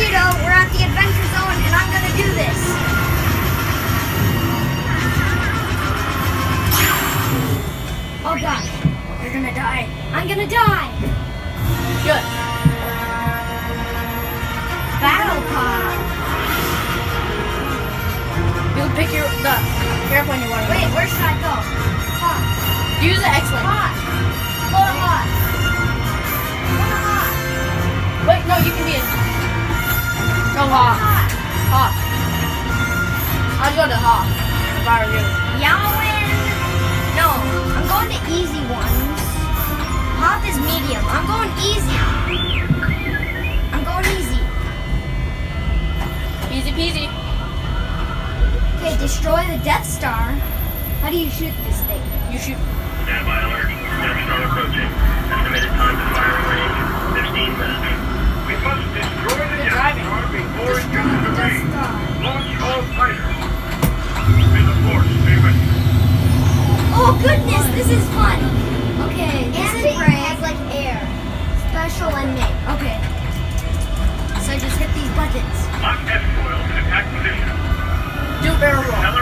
Cheeto, we're at the adventure zone and I'm gonna do this. Oh god, you're gonna die. I'm gonna die. Good. Battle pod. You'll pick your the airplane you want Wait, where should I go? Hoth. Use the X-wing. Hoth. Go to Hoth. Go to Hoth. Wait, no, you can be in. Go Hoth. Hoth. Hoth. I'd go to Hoth if I were you. Yavin. No, I'm going to easy ones. Hoth is medium. I'm going easy. I'm going easy. Easy peasy. Okay, destroy the Death Star. How do you shoot this thing? You shoot. Standby alert. Death Star approaching. Estimated time to Lock F foil in attack position. Do barrel roll.